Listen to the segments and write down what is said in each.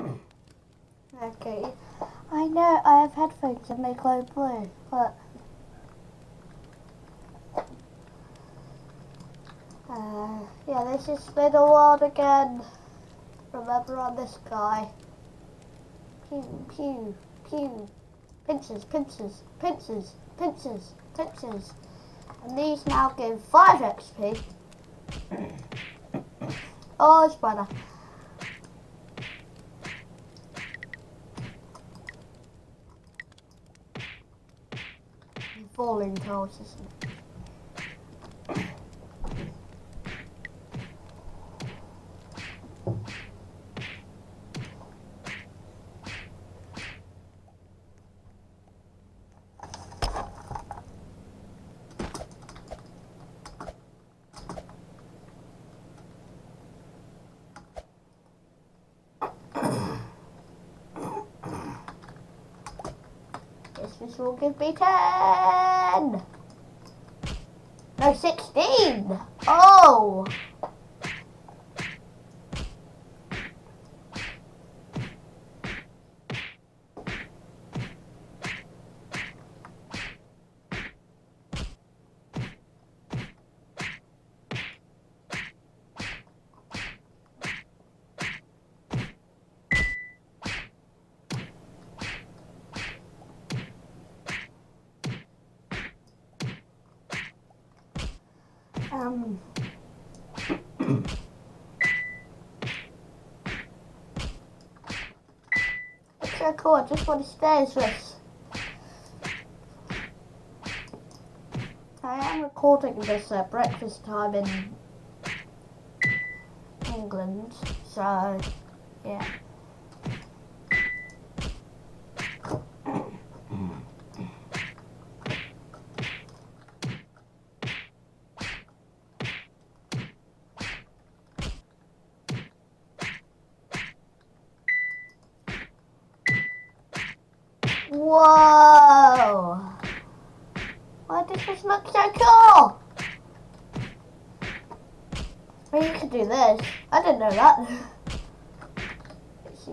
Okay. I know I have headphones and they glow blue, but uh, yeah, this is Little World again. Remember on this guy. Pew pew pew. Pincers, pincers, pincers, pincers, pincers. And these now give five XP. oh, spider. 爆了你看我信息 This will give me 10. No, 16. Oh. Um. so cool. I just want to stay as this. I am recording this at breakfast time in England, so yeah. Whoa! Why does this look so cool? Well, you could do this. I didn't know that. Let's see.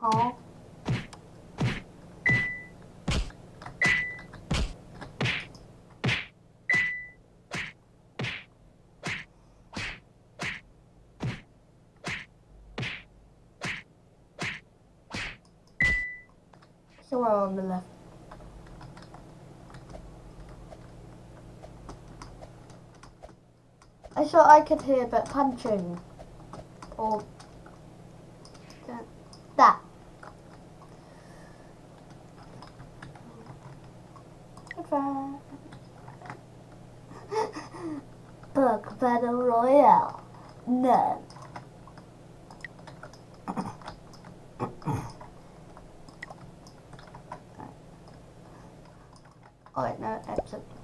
Oh. Somewhere on the left. I thought I could hear but punching. Or that. Book Battle Royale. None. Oh wait, no,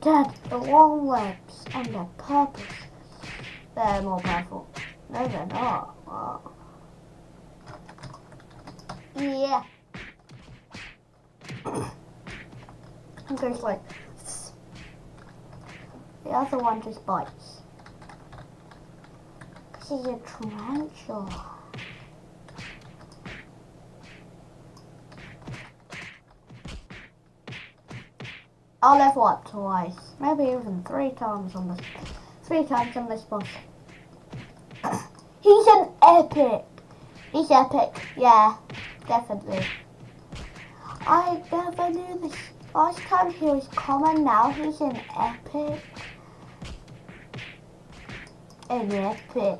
Dad, the long legs and the purpose. They're more powerful. No, they're not. Oh. Yeah. It goes like. The other one just bites. Because he's a tarantula. I'll level up twice, maybe even three times on this, three times on this boss. He's an epic. He's epic, yeah, definitely. I never knew this. Last time he was common, now he's an epic. An epic.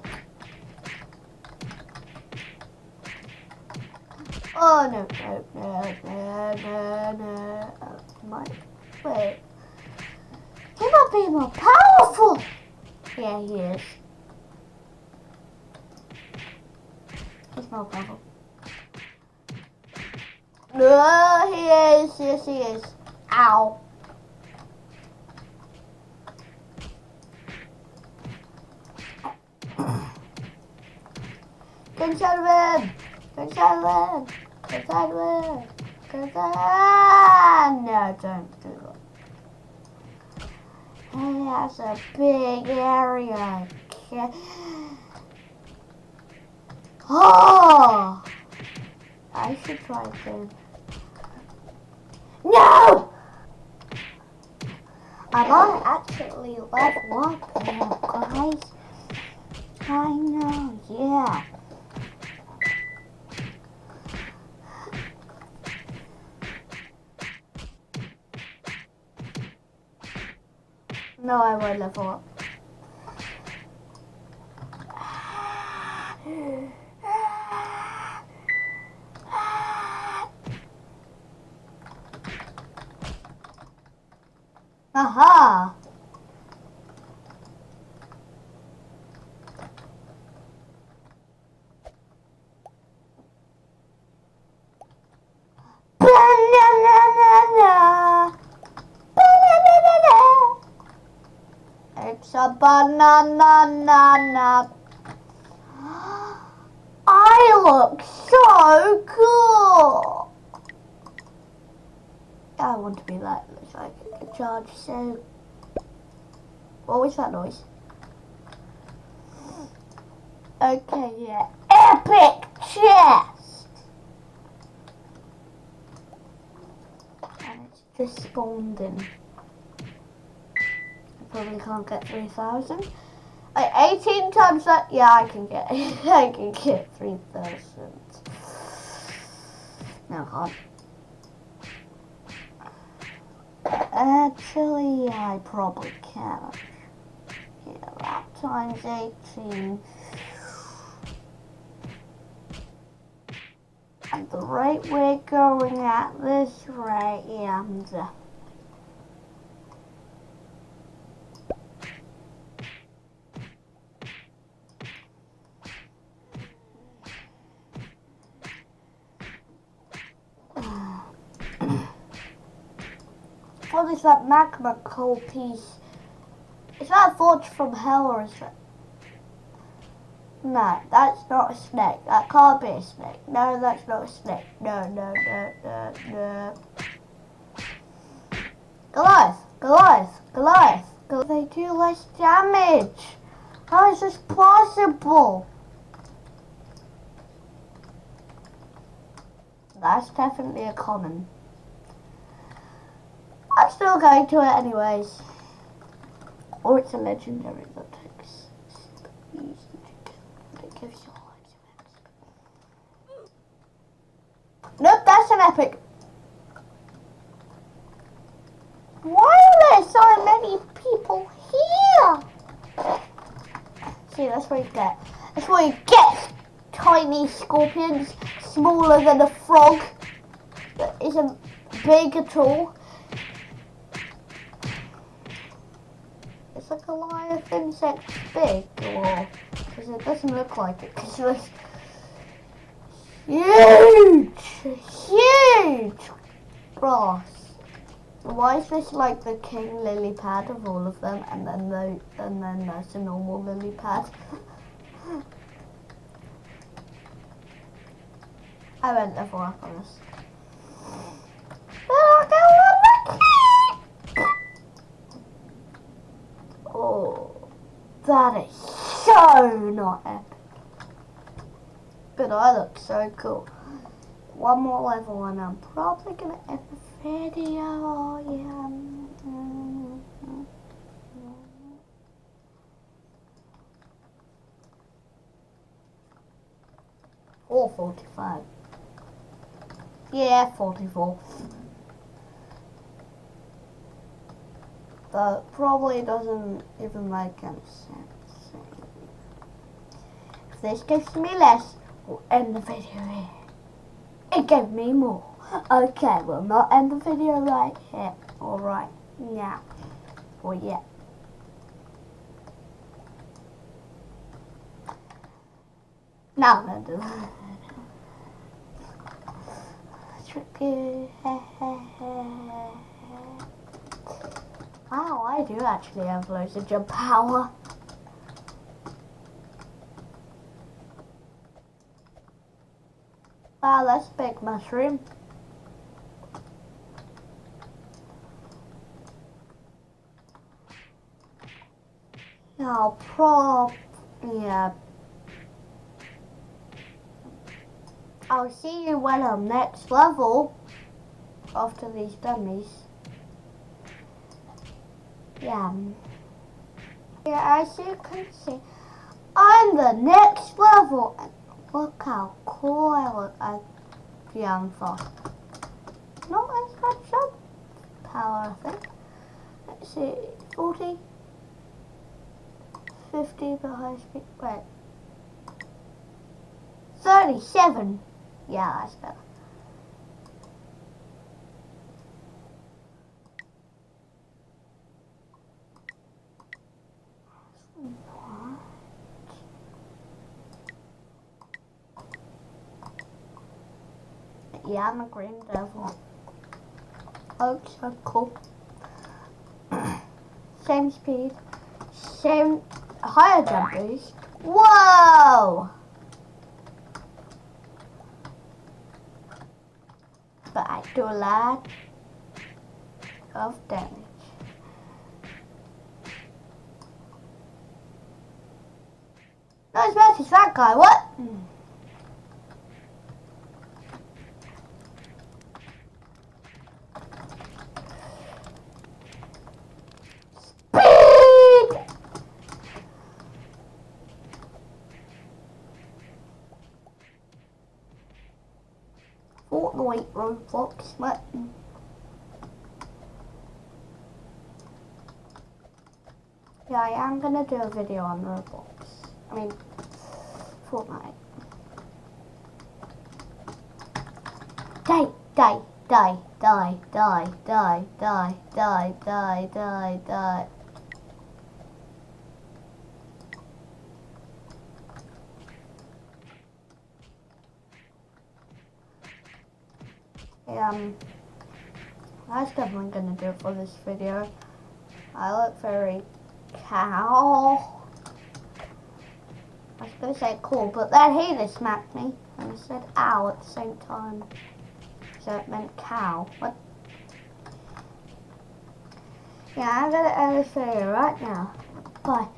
Oh no, no, no, no, no, no. Oh, my, wait. He might be more powerful. Yeah, he is. He's more powerful. No, he is. Yes, he is. Ow. Of him. Of him. Of him. Get inside. No, don't do. He has a big area. Oh! I should try again. No! I might actually up now, guys. I know, yeah. No, I won't level up. Aha! Banana! Banana! Banana. I look so cool. I want to be like looks like it can charge so. What was that noise? Okay, yeah. Epic chest! And it's just spawned in. Probably can't get 3,000. Like 18 times that, yeah, I can get, I can get 3,000. No, can't. Actually, I probably can. Yeah, that times 18. At the rate we're going at this rate, yeah, I'm definitely. What is that magma coal piece? Is that a forge from hell or is that? No, that's not a snake. That can't be a snake. No, that's not a snake. No, no, no, no, no. Goliath! Goliath! Goliath! Goliath. They do less damage. How is this possible? That's definitely a common. Still going to it anyways. Or it's a legendary that takes. It gives you. Nope, that's an epic. Why are there so many people here? See, that's what you get. That's what you get. Tiny scorpions, smaller than a frog, that isn't big at all. It's like a Goliath insect big, or because it doesn't look like it. Because it's huge, huge grass. Why is this like the king lily pad of all of them, and then the and then there's a normal lily pad? I went level up on this. Oh, that is so not epic. But I look so cool. One more level and I'm probably gonna end the video. Oh, yeah. Or 45. Yeah, 44. That probably doesn't even make any sense. If this gives me less, we'll end the video here. it gave me more. Okay, we'll not end the video right here. Alright, now. Or yet. Now I'm gonna do tricky. Wow, I do actually have loads of jump power. Wow, that's a big mushroom. I'll probably, yeah. I'll see you when I'm next level after these dummies. Yeah. Yeah, as you can see, I'm the next level. And Look how cool I look at Young Fox. Not as much jump power, I think. Let's see, 40, 50 for high speed. Wait. 37. Yeah, that's better. Yeah, I'm a green devil. So cool. same speed, same higher jump boost. Whoa! But I do a lot of damage. No, it's not that guy. What? Fortnite Roblox button. Yeah, I am gonna do a video on Roblox. I mean, Fortnite. Die, die, die, die, die, die, die, die, die, die, die. Um, that's definitely gonna do it for this video. I look very cow. I was gonna say cool, but that hater smacked me and said ow at the same time. So it meant cow. What? Yeah, I'm gonna end this video right now. Bye.